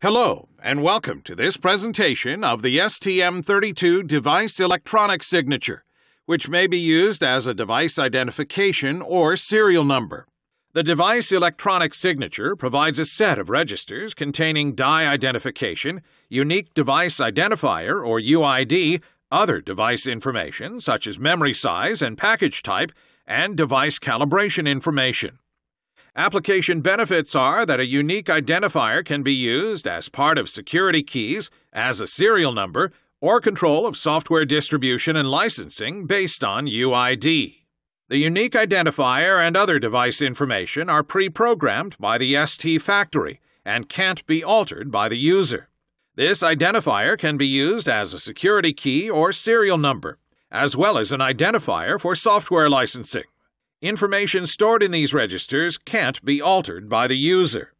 Hello, and welcome to this presentation of the STM32 device electronic signature, which may be used as a device identification or serial number. The device electronic signature provides a set of registers containing die identification, unique device identifier or UID, other device information such as memory size and package type, and device calibration information. Application benefits are that a unique identifier can be used as part of security keys, as a serial number, or control of software distribution and licensing based on UID. The unique identifier and other device information are pre-programmed by the ST factory and can't be altered by the user. This identifier can be used as a security key or serial number, as well as an identifier for software licensing. Information stored in these registers can't be altered by the user.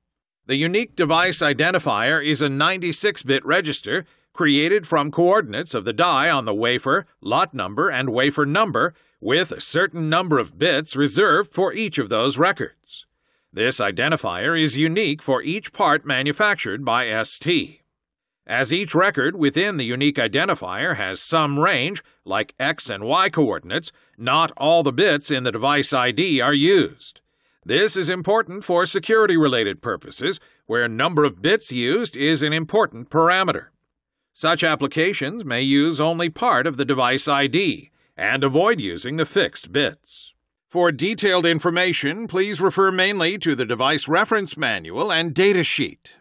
The unique device identifier is a 96-bit register created from coordinates of the die on the wafer, lot number, and wafer number, with a certain number of bits reserved for each of those records. This identifier is unique for each part manufactured by ST. As each record within the unique identifier has some range, like X and Y coordinates, not all the bits in the device ID are used. This is important for security-related purposes, where number of bits used is an important parameter. Such applications may use only part of the device ID and avoid using the fixed bits. For detailed information, please refer mainly to the device reference manual and datasheet.